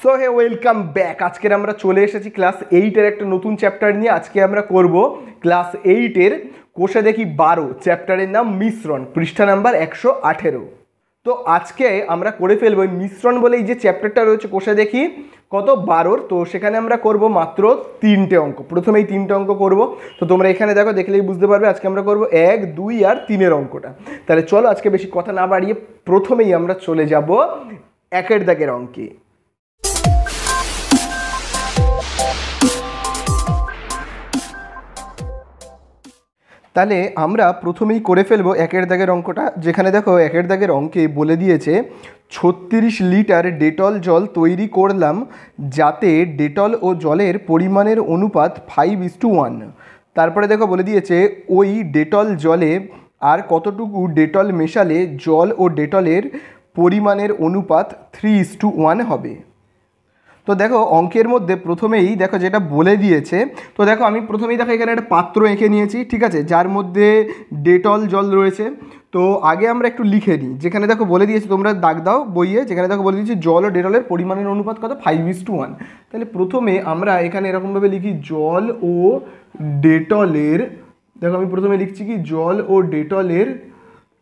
So hey welcome back আজকের আমরা চলে এসেছি ক্লাস এইটের একটা নতুন চ্যাপ্টার নিয়ে। আজকে আমরা করব ক্লাস এইটের কোষে দেখি বারো। চ্যাপ্টারের নাম মিশ্রণ, পৃষ্ঠা নাম্বার একশো আঠেরো। তো আজকে আমরা করে ফেলব মিশ্রণ বলে এই যে চ্যাপ্টারটা রয়েছে কোষে দেখি কত বারোর। তো সেখানে আমরা করব মাত্র তিনটে অঙ্ক। প্রথমে এই তিনটে অঙ্ক করব। তো তোমরা এখানে দেখো, দেখলেই বুঝতে পারবে, আজকে আমরা করব এক, দুই আর তিনের অঙ্কটা। তাহলে চলো আজকে বেশি কথা না বাড়িয়ে প্রথমেই আমরা চলে যাব একের দাগের অঙ্কে। তাহলে আমরা প্রথমেই করে ফেলব একের দাগের অঙ্কটা। যেখানে দেখো একের দাগের অঙ্কে বলে দিয়েছে, ছত্রিশ লিটার ডেটল জল তৈরি করলাম যাতে ডেটল ও জলের পরিমাণের অনুপাত ফাইভ ইস টু ওয়ান তারপরে দেখো বলে দিয়েছে, ওই ডেটল জলে আর কতটুকু ডেটল মেশালে জল ও ডেটলের পরিমাণের অনুপাত থ্রি ইস টু ওয়ান হবে। তো দেখো, অঙ্কের মধ্যে প্রথমেই দেখো যেটা বলে দিয়েছে, তো দেখো আমি প্রথমেই দেখো এখানে একটা পাত্র এঁকে নিয়েছি, ঠিক আছে? যার মধ্যে ডেটল জল রয়েছে। তো আগে আমরা একটু লিখে নিই। যেখানে দেখো বলে দিয়েছে, তোমরা দাগ দাও বইয়ে, যেখানে দেখো বলে দিয়েছি জল ও ডেটলের পরিমাণের অনুপাত কত? ফাইভ ইস টু ওয়ান তাহলে প্রথমে আমরা এখানে এরকমভাবে লিখি জল ও ডেটলের, দেখো আমি প্রথমে লিখছি কি? জল ও ডেটলের,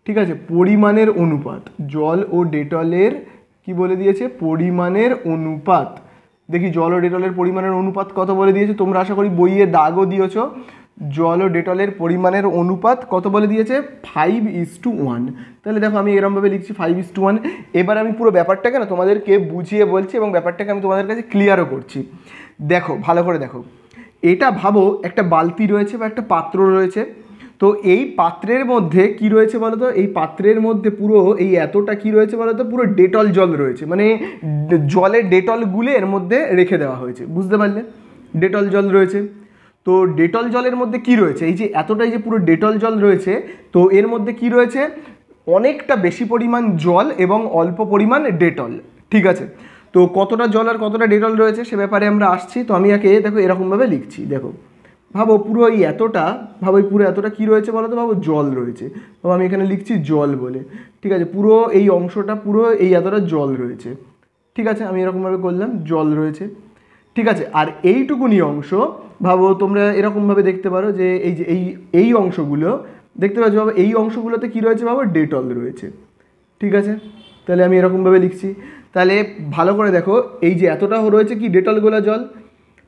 ঠিক আছে, পরিমাণের অনুপাত। জল ও ডেটলের কি বলে দিয়েছে? পরিমাণের অনুপাত। দেখি জল ও ডেটলের পরিমাণের অনুপাত কত বলে দিয়েছে? তোমরা আশা করি বইয়ে দাগও দিয়েছ। জল ও ডেটলের পরিমাণের অনুপাত কত বলে দিয়েছে? ফাইভ ইস টু ওয়ান তাহলে দেখো আমি এরমভাবে লিখছি ফাইভ ইস টু ওয়ান এবার আমি পুরো ব্যাপারটাকে না তোমাদেরকে বুঝিয়ে বলছি এবং ব্যাপারটাকে আমি তোমাদের কাছে ক্লিয়ারও করছি। দেখো, ভালো করে দেখো। এটা ভাবো একটা বালতি রয়েছে বা একটা পাত্র রয়েছে। তো এই পাত্রের মধ্যে কি রয়েছে বলো তো এই পাত্রের মধ্যে পুরো এই এতটা কি রয়েছে বলো তো পুরো ডেটল জল রয়েছে। মানে জলের ডেটল গুলে এর মধ্যে রেখে দেওয়া হয়েছে। বুঝতে পারলে ডেটল জল রয়েছে। তো ডেটল জলের মধ্যে কি রয়েছে? এই যে এতটাই যে পুরো ডেটল জল রয়েছে, তো এর মধ্যে কি রয়েছে? অনেকটা বেশি পরিমাণ জল এবং অল্প পরিমাণ ডেটল। ঠিক আছে? তো কতটা জল আর কতটা ডেটল রয়েছে সে ব্যাপারে আমরা আসছি। তো আমি একে, দেখো, এরকমভাবে লিখছি। দেখো। ভাবো পুরো এই এতটা, ভাবো এই পুরো এতটা কী রয়েছে বলো তো? ভাবো জল রয়েছে। ভাবো আমি এখানে লিখছি জল বলে। ঠিক আছে, পুরো এই অংশটা, পুরো এই এতটা জল রয়েছে। ঠিক আছে, আমি এরকমভাবে করলাম, জল রয়েছে। ঠিক আছে, আর এইটুকুনি অংশ, ভাবো তোমরা এরকমভাবে দেখতে পারো যে এই যে এই এই অংশগুলো, দেখতে পাচ্ছ ভাবো এই অংশগুলোতে কী রয়েছে? ভাবো ডেটল রয়েছে। ঠিক আছে, তাহলে আমি এরকমভাবে লিখছি। তাহলে ভালো করে দেখো, এই যে এতটা রয়েছে কি ডেটল গোলা জল?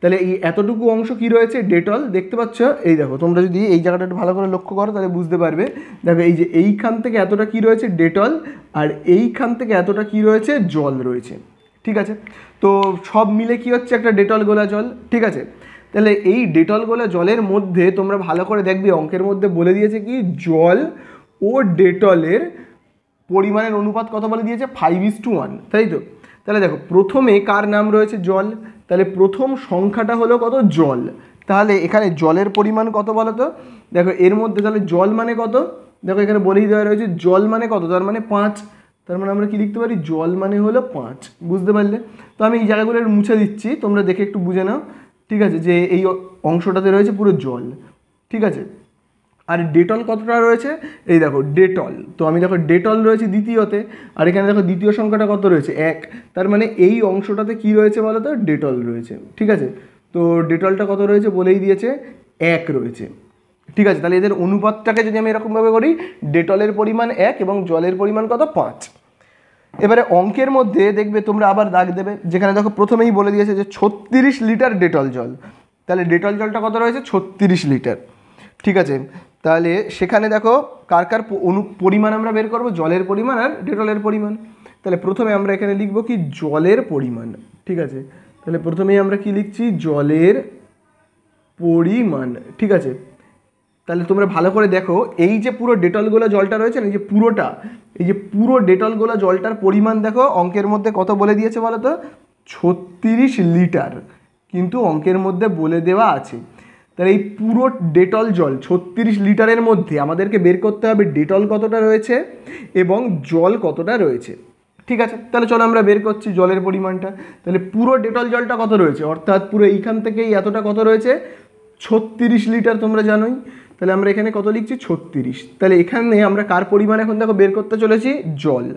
তাহলে এই এতটুকু অংশ কি রয়েছে? ডেটল দেখতে পাচ্ছ? এই দেখো, তোমরা যদি এই জায়গাটা একটু ভালো করে লক্ষ্য করো, তাহলে বুঝতে পারবে। দেখো, এই যে এইখান থেকে এতটা কি রয়েছে? ডেটল আর এইখান থেকে এতটা কি রয়েছে? জল রয়েছে। ঠিক আছে? তো সব মিলে কি হচ্ছে একটা ডেটল গোলা জল? ঠিক আছে? তাহলে এই ডেটল গোলা জলের মধ্যে তোমরা ভালো করে দেখবে অঙ্কের মধ্যে বলে দিয়েছে কি? জল ও ডেটলের পরিমাণের অনুপাত কত বলে দিয়েছে? ফাইভ ইস টু ওয়ান তাই তো? তাহলে দেখো, প্রথমে কার নাম রয়েছে জল? তাহলে প্রথম সংখ্যাটা হলো কত? জল। তাহলে এখানে জলের পরিমাণ কত বলো তো দেখো, এর মধ্যে তাহলে জল মানে কত? দেখো, এখানে বলেই দেওয়া রয়েছে, জল মানে কত? তার মানে পাঁচ। তার মানে আমরা কি লিখতে পারি? জল মানে হলো পাঁচ। বুঝতে পারলে? তো আমি এই জায়গাগুলো মুছে দিচ্ছি, তোমরা দেখে একটু বুঝে নাও। ঠিক আছে, যে এই অংশটাতে রয়েছে পুরো জল। ঠিক আছে? আর ডেটল কতটা রয়েছে? এই দেখো, ডেটল। তো আমি দেখো, ডেটল রয়েছে দ্বিতীয়তে, আর এখানে দেখো, দ্বিতীয় সংখ্যাটা কত রয়েছে? এক। তার মানে এই অংশটাতে কি রয়েছে বলো তো? ডেটল রয়েছে। ঠিক আছে? তো ডেটলটা কত রয়েছে বলেই দিয়েছে, এক রয়েছে। ঠিক আছে? তাহলে এদের অনুপাতটাকে যদি আমি এরকমভাবে করি, ডেটলের পরিমাণ এক এবং জলের পরিমাণ কত? পাঁচ। এবারে অঙ্কের মধ্যে দেখবে তোমরা আবার দাগ দেবে। যেখানে দেখো, প্রথমেই বলে দিয়েছে যে ছত্রিশ লিটার ডেটল জল। তাহলে ডেটল জলটা কত রয়েছে? ছত্রিশ লিটার। ঠিক আছে? তাহলে সেখানে দেখো কার কার অনু পরিমাণ আমরা বের করব? জলের পরিমাণ আর ডেটলের পরিমাণ। তাহলে প্রথমে আমরা এখানে লিখব কি? জলের পরিমাণ। ঠিক আছে? তাহলে প্রথমেই আমরা কি লিখছি? জলের পরিমাণ। ঠিক আছে? তাহলে তোমরা ভালো করে দেখো, এই যে পুরো ডেটল গোলা জলটা রয়েছে না, এই যে পুরোটা, এই যে পুরো ডেটল গোলা জলটার পরিমাণ দেখো, অঙ্কের মধ্যে কত বলে দিয়েছে বলো তো? ছত্রিশ লিটার। কিন্তু অঙ্কের মধ্যে বলে দেওয়া আছে। তাহলে এই পুরো ডেটল জল ছত্রিশ লিটারের মধ্যে আমাদেরকে বের করতে হবে ডেটল কতটা রয়েছে এবং জল কতটা রয়েছে। ঠিক আছে? তাহলে চলো আমরা বের করছি জলের পরিমাণটা। তাহলে পুরো ডেটল জলটা কত রয়েছে? অর্থাৎ পুরো এইখান থেকেই এতটা কত রয়েছে? ছত্রিশ লিটার তোমরা জানোই। তাহলে আমরা এখানে কত লিখছি? ছত্রিশ। তাহলে এখানে আমরা কার পরিমাণ এখন দেখো বের করতে চলেছি? জল।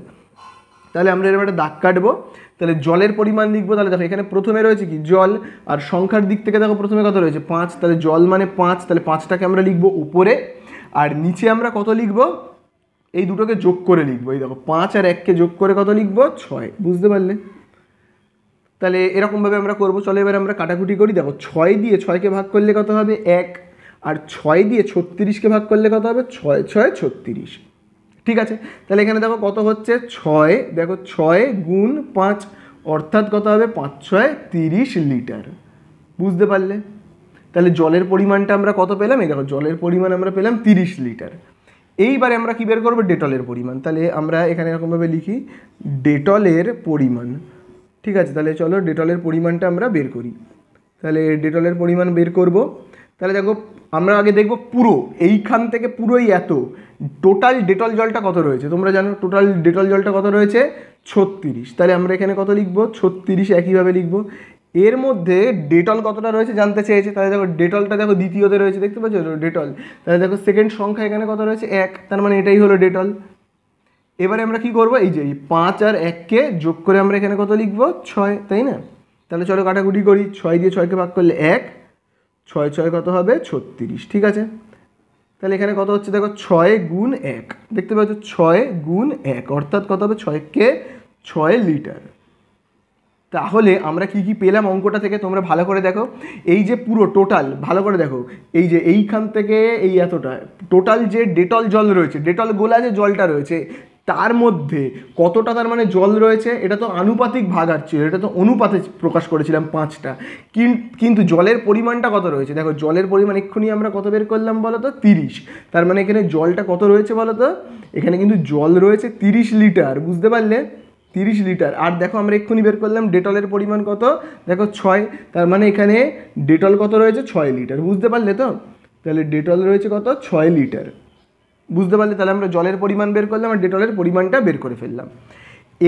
তাহলে আমরা এরকম একটা দাগ কাটবো। তাহলে জলের পরিমাণ লিখব, তাহলে দেখো এখানে প্রথমে রয়েছে কি? জল আর সংখ্যার দিক থেকে দেখো প্রথমে কত রয়েছে? পাঁচ। তাহলে জল মানে পাঁচ, তাহলে পাঁচটাকে আমরা লিখব উপরে। আর নিচে আমরা কত লিখব? এই দুটোকে যোগ করে লিখব। এই দেখো, পাঁচ আর এককে যোগ করে কত লিখব? ছয়। বুঝতে পারলে? তাহলে এরকমভাবে আমরা করব। চলো এবার আমরা কাটাকুটি করি। দেখো, ছয় দিয়ে ছয়কে ভাগ করলে কত হবে? এক। আর ছয় দিয়ে ছত্রিশকে ভাগ করলে কত হবে? ছয় ছয়, ছত্রিশ। ঠিক আছে? তাহলে এখানে দেখো কত হচ্ছে? ছয়, দেখো ছয় গুণ পাঁচ, অর্থাৎ কত হবে? পাঁচ ছয় তিরিশ লিটার। বুঝতে পারলে? তাহলে জলের পরিমাণটা আমরা কত পেলাম? এই দেখো, জলের পরিমাণ আমরা পেলাম তিরিশ লিটার। এইবারে আমরা কী বের করব? ডেটলের পরিমাণ। তাহলে আমরা এখানে এরকমভাবে লিখি, ডেটলের পরিমাণ। ঠিক আছে? তাহলে চলো, ডেটলের পরিমাণটা আমরা বের করি। তাহলে ডেটলের পরিমাণ বের করব। তাহলে দেখো আমরা আগে দেখব পুরো, এইখান থেকে পুরোই এত। টোটাল ডেটল জলটা কত রয়েছে? তোমরা জানো টোটাল ডেটল জলটা কত রয়েছে? ছত্রিশ। তাহলে আমরা এখানে কত লিখব? ছত্রিশ একইভাবে লিখব। এর মধ্যে ডেটল কতটা রয়েছে জানতে চেয়েছে? তাহলে দেখো ডেটলটা দেখো দ্বিতীয়তে রয়েছে, দেখতে পাচ্ছ ডেটল তাহলে দেখো সেকেন্ড সংখ্যা এখানে কত রয়েছে? এক। তার মানে এটাই হলো ডেটল এবারে আমরা কি করব? এই যে, এই পাঁচ আর এককে যোগ করে আমরা এখানে কত লিখব? ছয়, তাই না? তাহলে চলো কাটাকুটি করি। ছয় দিয়ে ছয়কে ভাগ করলে এক। ছয় ছয় কত হবে? ছত্রিশ, ঠিক আছে? তাহলে এখানে কত হচ্ছে? দেখো, ছয় গুণ এক। দেখতে পাচ্ছ, ছয় গুণ এক, অর্থাৎ কত হবে? ছয়কে ছয় লিটার। তাহলে আমরা কি কি পেলাম অঙ্কটা থেকে? তোমরা ভালো করে দেখো। এই যে পুরো টোটাল, ভালো করে দেখো। এই যে এইখান থেকে এই এতটা, টোটাল যে ডেটল জল রয়েছে, ডেটল গোলা যে জলটা রয়েছে তার মধ্যে কতটা তার মানে জল রয়েছে, এটা তো আনুপাতিক ভাগ ছিল এটা তো অনুপাতে প্রকাশ করেছিলাম পাঁচটা। কিন্তু জলের পরিমাণটা কত রয়েছে? দেখো, জলের পরিমাণ এক্ষুনি আমরা কত বের করলাম বলো তো তিরিশ। তার মানে এখানে জলটা কত রয়েছে বলো তো এখানে কিন্তু জল রয়েছে তিরিশ লিটার, বুঝতে পারলে? তিরিশ লিটার। আর দেখো, আমরা এক্ষুনি বের করলাম ডেটলের পরিমাণ কত? দেখো, ছয়। তার মানে এখানে ডেটল কত রয়েছে? ছয় লিটার, বুঝতে পারলে তো? তাহলে ডেটল রয়েছে কত? ছয় লিটার। বুঝতে পারলে তাহলে আমরা জলের পরিমাণ বের করলাম আর ডেটলের পরিমাণটা বের করে ফেললাম।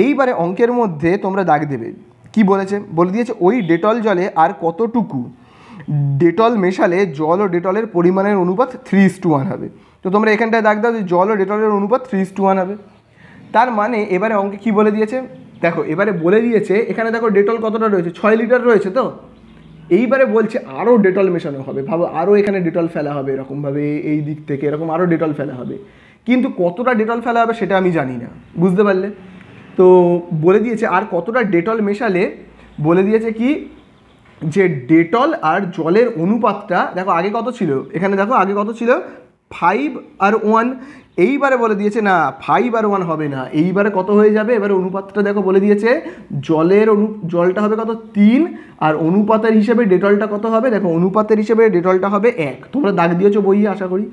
এইবারে অঙ্কের মধ্যে তোমরা দাগ দেবে। কি বলেছে? বলে দিয়েছে, ওই ডেটল জলে আর কতটুকু ডেটল মেশালে জল ও ডেটলের পরিমাণের অনুপাত থ্রি ইস টু ওয়ান হবে। তো তোমরা এখানটায় দাগ দাও যে জল ও ডেটলের অনুপাত থ্রি ইস টু ওয়ান হবে। তার মানে এবারে অঙ্কে কি বলে দিয়েছে? দেখো, এবারে বলে দিয়েছে, এখানে দেখো ডেটল কতটা রয়েছে? ছয় লিটার রয়েছে তো? এইবারে বলছে আরও ডেটল মেশানো হবে। ভাবো আরও এখানে ডেটল ফেলা হবে এরকমভাবে, এই দিক থেকে এরকম আরও ডেটল ফেলা হবে। কিন্তু কতটা ডেটল ফেলা হবে সেটা আমি জানি না। বুঝতে পারলে? তো বলে দিয়েছে, আর কতটা ডেটল মেশালে, বলে দিয়েছে কি, যে ডেটল আর জলের অনুপাতটা, দেখো আগে কত ছিল? এখানে দেখো আগে কত ছিল? ফাইভ আর ওয়ান এইবারে বলে দিয়েছে, না ফাইভ আর ওয়ান হবে না। এইবারে কত হয়ে যাবে? এবারে অনুপাতটা দেখো বলে দিয়েছে, জলের অনু, জলটা হবে কত? তিন। আর অনুপাতের হিসেবে ডেটলটা কত হবে? দেখো, অনুপাতের হিসেবে ডেটলটা হবে এক। তোমরা দাগ দিয়েছ বইয়ে, আশা করি।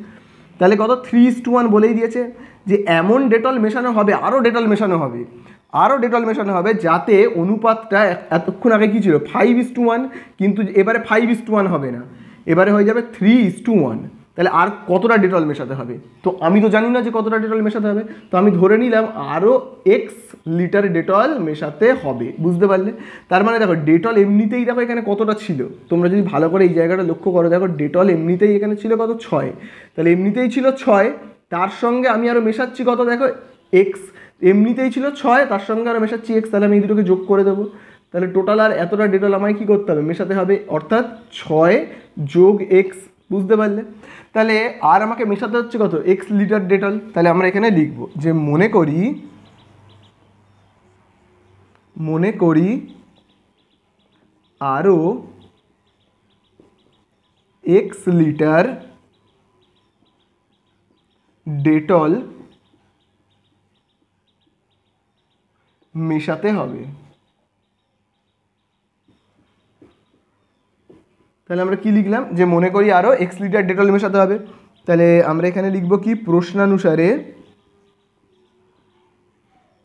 তাহলে কত? থ্রি ইস টু ওয়ান বলেই দিয়েছে যে, এমন ডেটল মেশানো হবে আরও ডেটল মেশানো হবে আরও ডেটল মেশানো হবে যাতে অনুপাতটা এতক্ষণ আগে কী ছিল? ফাইভ ইস টু ওয়ান কিন্তু এবারে ফাইভ ইস টু ওয়ান হবে না। এবারে হয়ে যাবে থ্রি ইস টু ওয়ান তাহলে আর কতটা ডেটল মেশাতে হবে? তো আমি তো জানি না যে কতটা ডেটল মেশাতে হবে। তো আমি ধরে নিলাম আরও এক্স লিটার ডেটল মেশাতে হবে। বুঝতে পারলে? তার মানে দেখো ডেটল এমনিতেই দেখো এখানে কতটা ছিল? তোমরা যদি ভালো করে এই জায়গাটা লক্ষ্য করো, দেখো ডেটল এমনিতেই এখানে ছিল কত? ছয়। তাহলে এমনিতেই ছিল ছয়, তার সঙ্গে আমি আরও মেশাচ্ছি কত? দেখো এক্স এমনিতেই ছিল ছয়, তার সঙ্গে আরও মেশাচ্ছি এক্স তাহলে আমি এই দুটোকে যোগ করে দেবো। তাহলে টোটাল আর এতটা ডেটল আমায় কী করতে হবে? মেশাতে হবে, অর্থাৎ ছয় যোগ এক্স বুঝতে পারলে? তাহলে আর আমাকে মেশাতে হচ্ছে কত? এক্স লিটার ডেটল তাহলে আমরা এখানে লিখব যে মনে করি মনে করি আরও এক্স লিটার ডেটল মেশাতে হবে। তাহলে আমরা কি লিখলাম? যে মনে করি আরও এক্স লিটার ডেটল মেশাতে হবে। তাহলে আমরা এখানে লিখব কি? প্রশ্নানুসারে।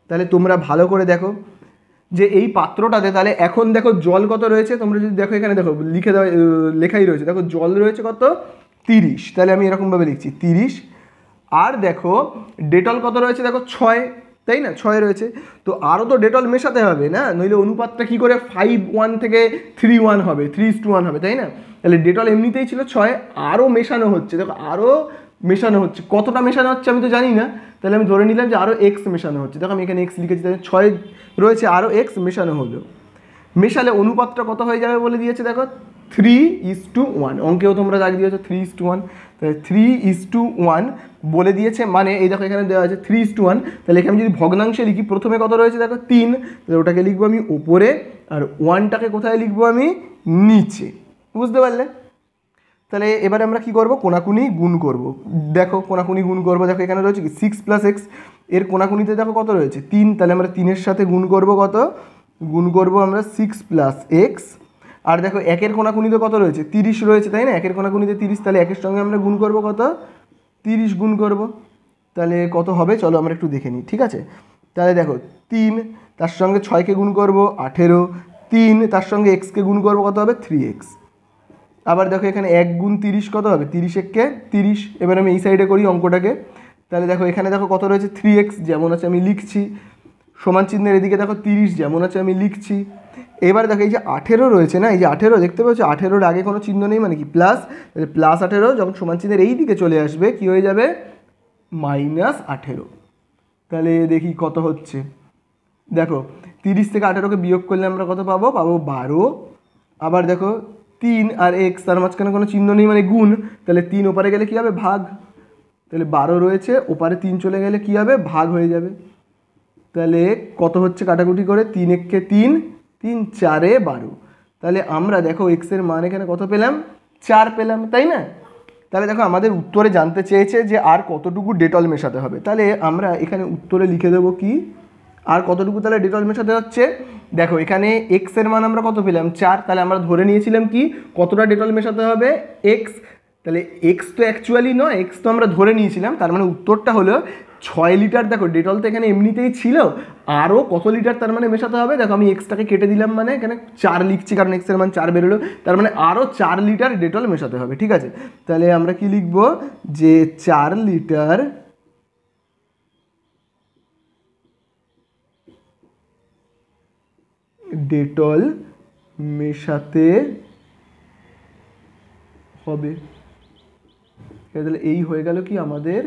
তাহলে তোমরা ভালো করে দেখো যে এই পাত্রটাতে তাহলে এখন দেখো জল কত রয়েছে? তোমরা যদি দেখো এখানে দেখো, লিখে দেওয়া লেখাই রয়েছে। দেখো জল রয়েছে কত? তিরিশ। তাহলে আমি এরকমভাবে লিখছি, তিরিশ। আর দেখো, ডেটল কত রয়েছে? দেখো ছয়। তাই না? ছয় রয়েছে। তো আরও তো ডেটল মেশাতে হবে, না? নইলে অনুপাতটা কী করে? ফাইভ ওয়ান থেকে থ্রি ওয়ান হবে থ্রি টু ওয়ান হবে, তাই না? তাহলে ডেটল এমনিতেই ছিল ছয় আরও মেশানো হচ্ছে। দেখো আরও মেশানো হচ্ছে। কতটা মেশানো হচ্ছে আমি তো জানি না। তাহলে আমি ধরে নিলাম যে আরও এক্স মেশানো হচ্ছে। দেখো, আমি এখানে এক্স লিখেছি, তাহলে ছয় রয়েছে আরও এক্স মেশানো হলো। মেশালে অনুপাতটা কত হয়ে যাবে বলে দিয়েছে, দেখো? থ্রি ইস টু ওয়ান অঙ্কেও তোমরা দাগ দিয়েছ থ্রি ইস টু ওয়ান তাহলে থ্রি ইস টু ওয়ান বলে দিয়েছে মানে এই দেখো এখানে দেওয়া আছে থ্রি টু ওয়ান তাহলে এখানে যদি ভগ্নাংশে লিখি, প্রথমে কত রয়েছে দেখো? তিন। তাহলে ওটাকে লিখব আমি ওপরে, আর ওয়ানটাকে কোথায় লিখব আমি? নিচে। বুঝতে পারলে? তাহলে এবারে আমরা কি করব? কোনাকুনি গুণ করব। দেখো, কোনাকুনি গুণ করব। দেখো এখানে রয়েছে কি? সিক্স প্লাস এক্সের কোনাকুনিতে দেখো কত রয়েছে? তিন। তাহলে আমরা তিনের সাথে গুণ করব কত? গুণ করব আমরা সিক্স প্লাস এক্স আর দেখো একের কোনাকুনিতে কত রয়েছে? তিরিশ রয়েছে, তাই না? একের কোনাকুনিতে তিরিশ, তাহলে একের সঙ্গে আমরা গুণ করব কত? তিরিশ গুণ করব। তাহলে কত হবে? চলো আমরা একটু দেখে নিই, ঠিক আছে? তাহলে দেখো, তিন, তার সঙ্গে ছয়কে গুণ করব? আঠেরো। তিন, তার সঙ্গে এক্সকে গুণ করব কত হবে? Three x. আবার দেখো, এখানে এক গুণ তিরিশ কত হবে? তিরিশ এককে তিরিশ। এবার আমি এই সাইডে করি অঙ্কটাকে। তাহলে দেখো, এখানে দেখো কত রয়েছে? থ্রি এক্স, যেমন আছে আমি লিখছি। সমান চিহ্নের এদিকে দেখো, তিরিশ, যেমন আছে আমি লিখছি। এবার দেখো এই যে আঠেরো রয়েছে না? এই যে আঠেরো, দেখতে পাচ্ছ? আঠেরোর আগে কোনো চিহ্ন নেই মানে কি প্লাস প্লাস আঠেরো, যখন সমান চিহ্নের এই দিকে চলে আসবে, কি হয়ে যাবে? মাইনাস আঠেরো। তাহলে দেখি কত হচ্ছে। দেখো, তিরিশ থেকে আঠেরোকে বিয়োগ করলে আমরা কত পাবো? পাবো বারো। আবার দেখো, তিন আর এক্স তার মাঝখানে কোনো চিহ্ন নেই মানে গুণ। তাহলে তিন ওপারে গেলে কী হবে? ভাগ। তাহলে বারো রয়েছে, ওপারে তিন চলে গেলে কী হবে? ভাগ হয়ে যাবে। তাহলে কত হচ্ছে কাটাকুটি করে? তিন এককে তিন তিন চারে বারো। তাহলে আমরা দেখো এক্সের মান এখানে কত পেলাম? চার পেলাম, তাই না? তাহলে দেখো আমাদের উত্তরে জানতে চেয়েছে যে আর কতটুকু ডেটল মেশাতে হবে। তাহলে আমরা এখানে উত্তরে লিখে দেবো কি? আর কতটুকু তাহলে ডেটল মেশাতে হচ্ছে? দেখো এখানে এক্সের মান আমরা কত পেলাম? চার। তাহলে আমরা ধরে নিয়েছিলাম কি? কতটা ডেটল মেশাতে হবে? এক্স তাহলে এক্স তো অ্যাকচুয়ালি নয় এক্স তো আমরা ধরে নিয়েছিলাম। তার মানে উত্তরটা হলো ছয় লিটার, দেখো ডেটল তো এখানে এমনিতেই ছিল, আরও কত লিটার তার মানে মেশাতে হবে? দেখো আমি এক্সটাকে কেটে দিলাম মানে এখানে চার লিখছি, কারণ এক্সের মান চার বেরোলো, তার মানে আরও চার লিটার ডেটল মেশাতে হবে, ঠিক আছে? তাহলে আমরা কি লিখব? যে চার লিটার ডেটল মেশাতে হবে। তাহলে এই হয়ে গেল কি আমাদের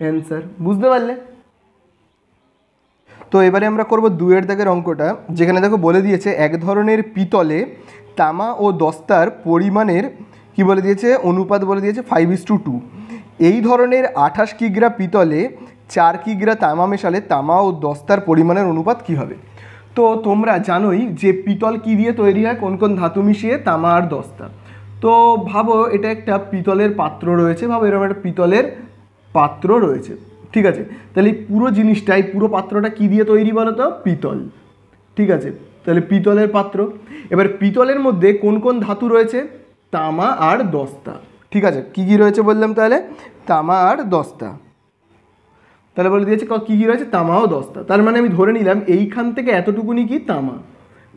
অ্যান্সার বুঝতে পারলে? তো এবারে আমরা করব দুয়ের দাগের অঙ্কটা, যেখানে দেখো বলে দিয়েছে এক ধরনের পিতলে তামা ও দস্তার পরিমাণের, কি বলে দিয়েছে? অনুপাত বলে দিয়েছে ফাইভ ইস টু টু এই ধরনের আঠাশ কিগ্রা পিতলে চার কিগ্রা তামা মেশালে তামা ও দস্তার পরিমাণের অনুপাত কি হবে? তো তোমরা জানোই যে পিতল কি দিয়ে তৈরি হয়, কোন কোন ধাতু মিশিয়ে তামা আর দস্তা। তো ভাবো, এটা একটা পিতলের পাত্র রয়েছে, ভাবো এরকম একটা পিতলের পাত্র রয়েছে। ঠিক আছে? তাহলে এই পুরো জিনিসটাই, পুরো পাত্রটা কি দিয়ে তৈরি বলো তো পিতল। ঠিক আছে? তাহলে পিতলের পাত্র। এবার পিতলের মধ্যে কোন কোন ধাতু রয়েছে? তামা আর দস্তা। ঠিক আছে? কি কি রয়েছে বললাম তাহলে? তামা আর দস্তা। তাহলে বলে দিয়েছে কী কী রয়েছে? তামা ও দস্তা। তার মানে আমি ধরে নিলাম এইখান থেকে এতটুকুনি কি? তামা।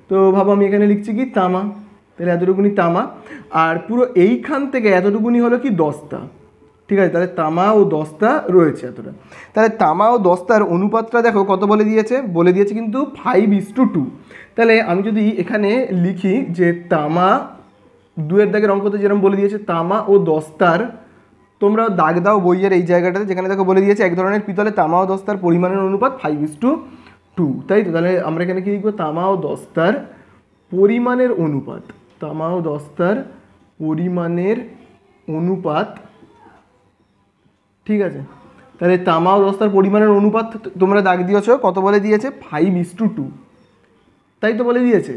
তো ভাবো, আমি এখানে লিখছি কি? তামা। তাহলে এতটুকুনি তামা। আর পুরো এইখান থেকে এতটুকুনি হলো কি? দস্তা। ঠিক আছে, তাহলে তামা ও দস্তা রয়েছে এতটা। তাহলে তামা ও দস্তার অনুপাতটা দেখো, কত বলে দিয়েছে? বলে দিয়েছে কিন্তু ফাইভ ইস টু টু তাহলে আমি যদি এখানে লিখি যে তামা, দুয়ের দাগের অঙ্কতে যেরকম বলে দিয়েছে, তামা ও দস্তার, তোমরা দাগ দাও বইয়ের এই জায়গাটাতে, যেখানে দেখো বলে দিয়েছে এক ধরনের পিতলে তামা ও দস্তার পরিমাণের অনুপাত ফাইভ ইস টু টু তাই তো? তাহলে আমরা এখানে কী লিখব? তামা ও দস্তার পরিমাণের অনুপাত। তামা ও দস্তার পরিমাণের অনুপাত ঠিক আছে? তাহলে তামা ও দস্তার পরিমাণের অনুপাত তোমরা দাগ দিয়েছ, কত বলে দিয়েছে? ফাইভ ইস টু টু তাই তো বলে দিয়েছে।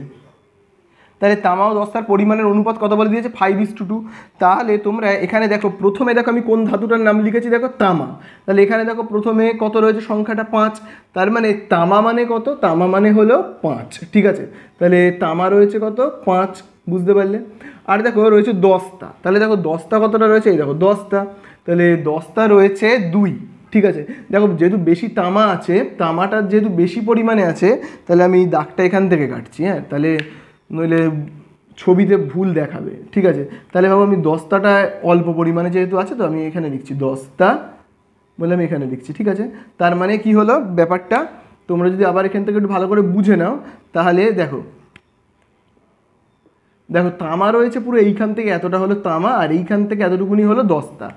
তাহলে তামা ও দস্তার পরিমাণের অনুপাত কত বলে দিয়েছে? ফাইভ ইস টু টু তাহলে তোমরা এখানে দেখো, প্রথমে দেখো, আমি কোন ধাতুটার নাম লিখেছি? দেখো, তামা। তাহলে এখানে দেখো, প্রথমে কত রয়েছে? সংখ্যাটা পাঁচ। তার মানে তামা মানে কত? তামা মানে হলো পাঁচ। ঠিক আছে? তাহলে তামা রয়েছে কত? পাঁচ। বুঝতে পারলে? আর দেখো, রয়েছে দস্তা। তাহলে দেখো, দস্তা কতটা রয়েছে? এই দেখো, দস্তা। তাহলে দস্তা রয়েছে দুই, ঠিক আছে? দেখো, যেহেতু বেশি তামা আছে তামাটার যেহেতু বেশি পরিমাণে আছে, তাহলে আমি দাগটা এখান থেকে কাটছি হ্যাঁ? তাহলে নইলে ছবিতে ভুল দেখাবে, ঠিক আছে? তাহলে ভাবো আমি দস্তাটা অল্প পরিমাণে যেহেতু আছে, তো আমি এখানে লিখছি দস্তা বলে আমি এখানে লিখছি, ঠিক আছে? তার মানে কি হলো ব্যাপারটা? তোমরা যদি আবার এখান থেকে একটু ভালো করে বুঝে নাও, তাহলে দেখো। দেখো, তামা রয়েছে পুরো এইখান থেকে এতটা হলো তামা, আর এইখান থেকে এতটুকুনি হলো দস্তা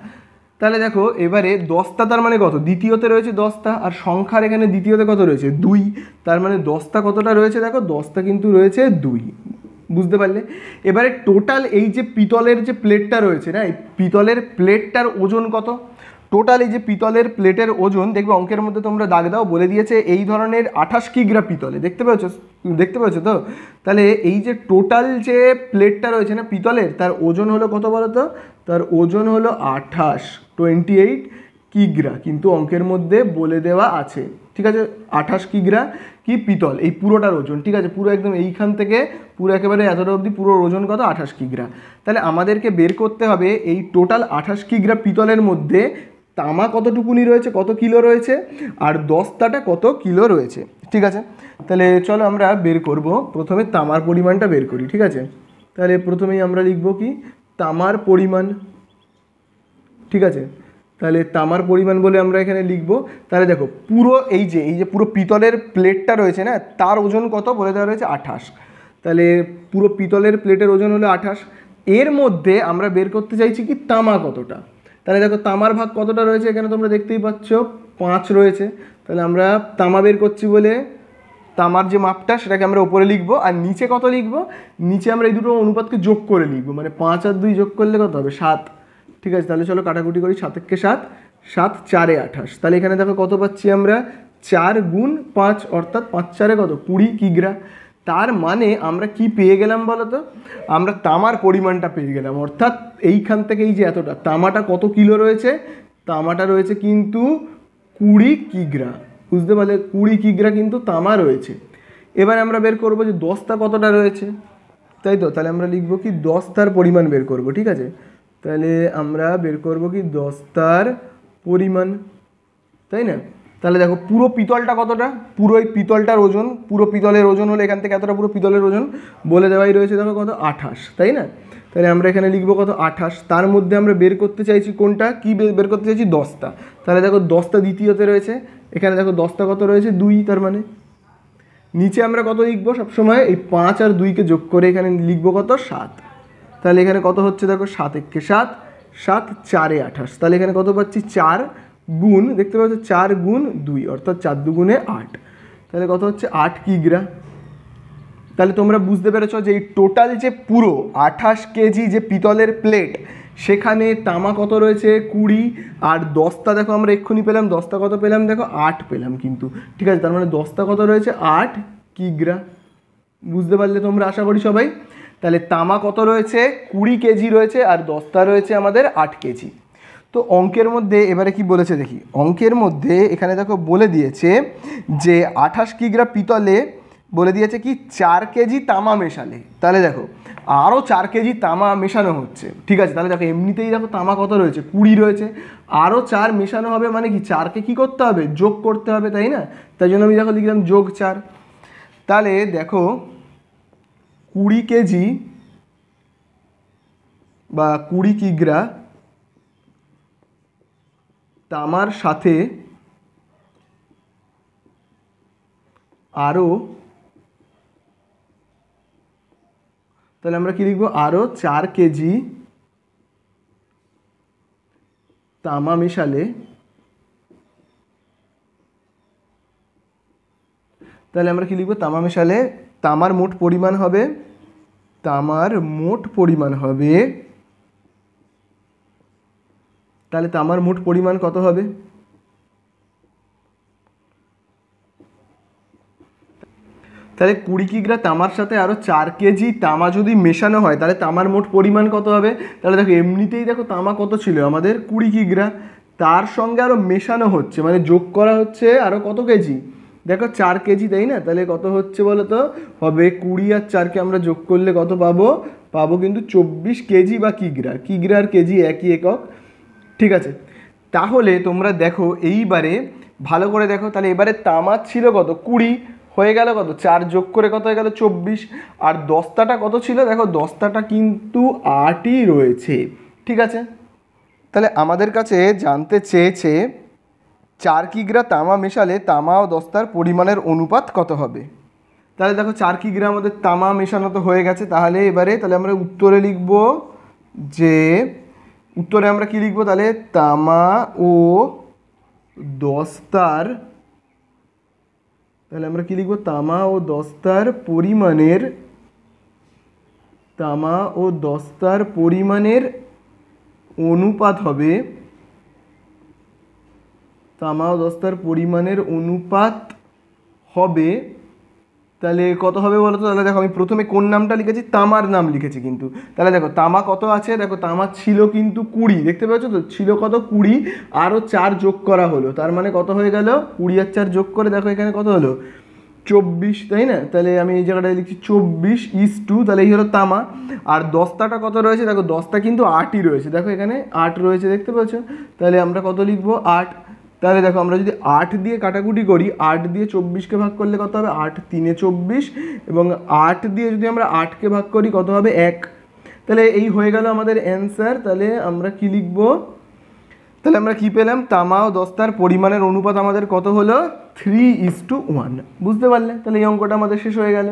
তাহলে দেখো, এবারে দশটা তার মানে কত? দ্বিতীয়তে রয়েছে দশটা, আর সংখ্যার এখানে দ্বিতীয়তে কত রয়েছে? দুই। তার মানে দশটা কতটা রয়েছে দেখো? দশটা কিন্তু রয়েছে দুই। বুঝতে পারলে? এবারে টোটাল এই যে পিতলের যে প্লেটটা রয়েছে, না? এই পিতলের প্লেটটার ওজন কত? টোটাল এই যে পিতলের প্লেটের ওজন, দেখবে অঙ্কের মধ্যে তোমরা দাগ দাও বলে দিয়েছে, এই ধরনের আঠাশ কিগ্রা পিতলে, দেখতে পাচ্ছ দেখতে পাচ্ছ তো? তাহলে এই যে টোটাল যে প্লেটটা রয়েছে না পিতলের, তার ওজন হলো কত বলো তো তার ওজন হলো আঠাশ টোয়েন্টি এইট কিগ্রা কিন্তু অঙ্কের মধ্যে বলে দেওয়া আছে, ঠিক আছে? আঠাশ কিগ্রা কি পিতল, এই পুরোটার ওজন, ঠিক আছে? পুরো একদম এইখান থেকে পুরো একেবারে এতটা অবধি পুরো ওজন কত? আঠাশ কিগ্রা তাহলে আমাদেরকে বের করতে হবে এই টোটাল আঠাশ কিগ্রা পিতলের মধ্যে তামা কতটুকুনি রয়েছে, কত কিলো রয়েছে, আর দস্তাটা কত কিলো রয়েছে, ঠিক আছে? তাহলে চলো আমরা বের করব। প্রথমে তামার পরিমাণটা বের করি, ঠিক আছে? তাহলে প্রথমেই আমরা লিখব কি? তামার পরিমাণ, ঠিক আছে? তাহলে তামার পরিমাণ বলে আমরা এখানে লিখব। তাহলে দেখো, পুরো এই যে এই যে পুরো পিতলের প্লেটটা রয়েছে না, তার ওজন কত? বলে দেওয়া রয়েছে আঠাশ। তাহলে পুরো পিতলের প্লেটের ওজন হলো আঠাশ। এর মধ্যে আমরা বের করতে চাইছি কি? তামা কতটা? তাহলে দেখো তামার ভাগ কতটা রয়েছে এখানে তোমরা দেখতেই পাচ্ছ? পাঁচ রয়েছে। তাহলে আমরা তামা বের করছি বলে তামার যে মাপটা সেটাকে আমরা উপরে লিখব। আর নিচে কত লিখব? নিচে আমরা এই দুটো অনুপাতকে যোগ করে লিখব। মানে পাঁচ আর দুই যোগ করলে কত হবে? সাত। ঠিক আছে, তাহলে চলো কাটাকুটি করি। সাতেককে সাত। সাত চারে আঠাশ। তাহলে এখানে দেখো কত পাচ্ছি আমরা? চার গুণ পাঁচ, অর্থাৎ পাঁচ চারে কত? কুড়ি কিগ্রা। তার মানে আমরা কি পেয়ে গেলাম বলো তো আমরা তামার পরিমাণটা পেয়ে গেলাম। অর্থাৎ এইখান থেকে এই যে এতটা। তামাটা কত কিলো রয়েছে? তামাটা রয়েছে কিন্তু কুড়ি কিগ্রা। বুঝতে পারলে কুড়ি কিগ্রা কিন্তু তামা রয়েছে। এবার আমরা বের করব যে দশটা কতটা রয়েছে? তাই তো? তাহলে আমরা লিখব কি দশটার পরিমাণ বের করব, ঠিক আছে? তাহলে আমরা বের করব কি দশটার পরিমাণ, তাই না? তাহলে দেখো পুরো পিতলটা কতটা? পুরো পিতলটার ওজন, পুরো পিতলের ওজন হলে এখান থেকে এতটা পুরো পিতলের ওজন বলে দেওয়াই রয়েছে দেখো কত? আঠাশ, তাই না? তাহলে আমরা এখানে লিখব কত? আঠাশ। তার মধ্যে আমরা বের করতে চাইছি কোনটা? কি বের করতে চাইছি? দশটা। তাহলে দেখো দশটা দ্বিতীয়তে রয়েছে। এখানে দেখো দশটা কত রয়েছে? দুই, তার মানে। নিচে আমরা কত লিখব? সবসময় এই পাঁচ আর দুইকে যোগ করে এখানে লিখব কত? সাত। তাহলে এখানে কত হচ্ছে দেখো? সাত একে সাত সাত চারে আঠাশ। তাহলে এখানে কত পাচ্ছি? চার। গুণ, দেখতে পাচ্ছ চার গুণ দুই, অর্থাৎ চার দুগুণে আট। তাহলে কত হচ্ছে? আট কিগ্রা তাহলে তোমরা বুঝতে পেরেছ যে এই টোটাল যে পুরো আঠাশ কেজি যে পিতলের প্লেট সেখানে তামা কত রয়েছে? কুড়ি। আর দশটা দেখো, আমরা এক্ষুনি পেলাম। দশটা কত পেলাম? দেখো, আট পেলাম কিন্তু। ঠিক আছে, তার মানে দশটা কত রয়েছে? আট কিগ্রা বুঝতে পারলে তোমরা আশা করি সবাই। তাহলে তামা কত রয়েছে? কুড়ি কেজি রয়েছে, আর দশটা রয়েছে আমাদের আট কেজি। তো অঙ্কের মধ্যে এবারে কি বলেছে দেখি। অঙ্কের মধ্যে এখানে দেখো বলে দিয়েছে যে আঠাশ কিগ্রা পিতলে বলে দিয়েছে কি চার কেজি তামা মেশালে। তাহলে দেখো আরও চার কেজি তামা মেশানো হচ্ছে। ঠিক আছে, তাহলে দেখো এমনিতেই দেখো তামা কত রয়েছে? কুড়ি রয়েছে। আরও চার মেশানো হবে মানে কি চারকে কি করতে হবে? যোগ করতে হবে, তাই না? তাই জন্য আমি দেখো লিখলাম যোগ চার। তাহলে দেখো, কুড়ি কেজি বা কুড়ি কিগ্রা তামার সাথে আরও, তাহলে আমরা কি লিখব? আরও চার কেজি তামা মেশালে, তাহলে আমরা কি লিখব? তামা মেশালে তামার মোট পরিমাণ হবে, তামার মোট পরিমাণ হবে তাহলে তামার মোট পরিমাণ কত হবে? তাহলে কুড়ি কিগ্রা তামার সাথে আরও চার কেজি তামা যদি মেশানো হয়, তাহলে তামার মোট পরিমাণ কত হবে? তাহলে দেখো, এমনিতেই দেখো তামা কত ছিল? আমাদের কুড়ি কিগ্রা তার সঙ্গে আরও মেশানো হচ্ছে মানে যোগ করা হচ্ছে আরও কত কেজি? দেখো, চার কেজি, তাই না? তাহলে কত হচ্ছে বলো তো হবে কুড়ি আর চারকে আমরা যোগ করলে কত পাবো? পাবো কিন্তু চব্বিশ কেজি বা কিগ্রা কিগ্রা আর কেজি? একই একক। ঠিক আছে? তাহলে তোমরা দেখো, এইবারে ভালো করে দেখো, তাহলে এবারে তামার ছিল কত? কুড়ি হয়ে গেল কত? চার যোগ করে কত হয়ে গেল? চব্বিশ। আর দস্তাটা কত ছিল? দেখো, দস্তাটা কিন্তু আটই রয়েছে। ঠিক আছে? তাহলে আমাদের কাছে জানতে চেয়েছে, চার কিগ্রা তামা মেশালে তামা ও দস্তার পরিমাণের অনুপাত কত হবে? তাহলে দেখো, চার কিগ্রা আমাদের তামা মেশানো তো হয়ে গেছে। তাহলে এবারে তাহলে আমরা উত্তরে লিখব যে উত্তরে আমরা কি লিখব তাহলে? তামা ও দস্তার। তাহলে আমরা কি লিখব? তামা ও দস্তার পরিমাণের, তামা ও দস্তার পরিমাণের অনুপাত হবে, তামা ও দস্তার পরিমাণের অনুপাত হবে তাহলে কত হবে বলো তো? তাহলে দেখো, আমি প্রথমে কোন নামটা লিখেছি? তামার নাম লিখেছি কিন্তু। তাহলে দেখো, তামা কত আছে? দেখো, তামা ছিল কিন্তু কুড়ি। দেখতে পাচ্ছ তো? ছিল কত? কুড়ি। আরও চার যোগ করা হলো। তার মানে কত হয়ে গেল? কুড়ি আর চার যোগ করে দেখো এখানে কত হলো? চব্বিশ, তাই না? তাহলে আমি এই জায়গাটায় লিখছি চব্বিশ ইস টু তাহলে এই হলো তামা। আর দস্তাটা কত রয়েছে? দেখো দস্তা কিন্তু আটই রয়েছে। দেখো এখানে আট রয়েছে, দেখতে পাচ্ছ তাহলে আমরা কত লিখব? আট। তাহলে দেখো আমরা যদি আট দিয়ে কাটাকুটি করি, আট দিয়ে চব্বিশকে ভাগ করলে কত হবে? আট তিনে চব্বিশ এবং আট দিয়ে যদি আমরা আটকে ভাগ করি, কত হবে? এক। তাহলে এই হয়ে গেল আমাদের অ্যান্সার তাহলে আমরা কি লিখব? তাহলে আমরা কি পেলাম? তামা ও দস্তার পরিমাণের অনুপাত আমাদের কত হলো? থ্রি ইস টু ওয়ান বুঝতে পারলে? তাহলে এই অঙ্কটা আমাদের শেষ হয়ে গেল।